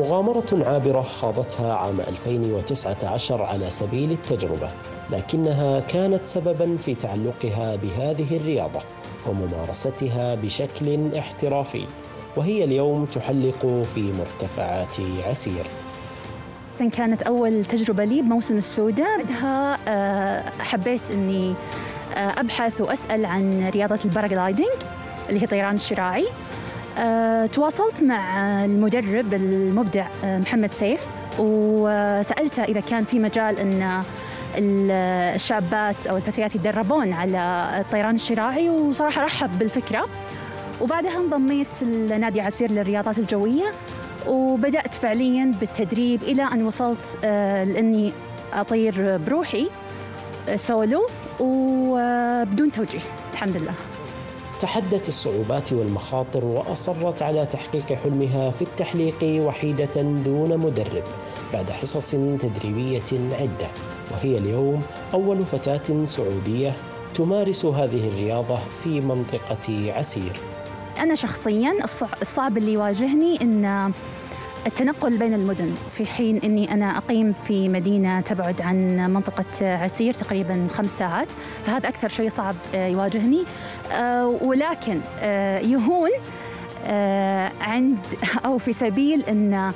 مغامرة عابرة خاضتها عام 2019 على سبيل التجربة لكنها كانت سببا في تعلقها بهذه الرياضة وممارستها بشكل احترافي وهي اليوم تحلق في مرتفعات عسير. كانت أول تجربة لي بموسم السوداء. بعدها آه، حبيت أني آه، أبحث وأسأل عن رياضة الباراجلايدنج اللي هي طيران الشراعي أه تواصلت مع المدرب المبدع محمد سيف وسألته إذا كان في مجال أن الشابات أو الفتيات يتدربون على الطيران الشراعي وصراحة رحب بالفكرة. وبعدها انضميت لنادي عسير للرياضات الجوية وبدأت فعليا بالتدريب إلى أن وصلت آه، لأني أطير بروحي آه، سولو وبدون توجيه الحمد لله. تحدت الصعوبات والمخاطر وأصرت على تحقيق حلمها في التحليق وحيدة دون مدرب بعد حصص تدريبية عدة. وهي اليوم أول فتاة سعودية تمارس هذه الرياضة في منطقة عسير. أنا شخصيا الصعب اللي يواجهني إن التنقل بين المدن. في حين إني أنا أقيم في مدينة تبعد عن منطقة عسير تقريبا خمس ساعات فهذا أكثر شيء صعب آه، يواجهني. آه، ولكن آه، يهون عند أو في سبيل إن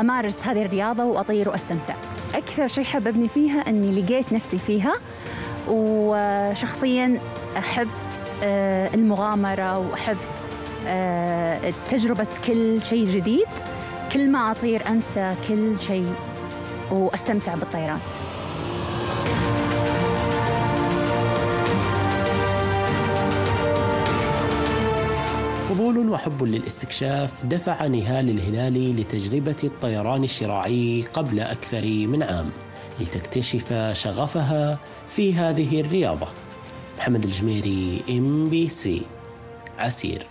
أمارس هذه الرياضة وأطير وأستمتع. أكثر شيء حببني فيها إني لقيت نفسي فيها وشخصيا أحب المغامرة وأحب تجربة كل شيء جديد. كل ما أطير أنسى كل شيء وأستمتع بالطيران. فضول وحب للاستكشاف دفع نهال الهلالي لتجربة الطيران الشراعي قبل أكثر من عام لتكتشف شغفها في هذه الرياضة. محمد الجميري MBC عسير.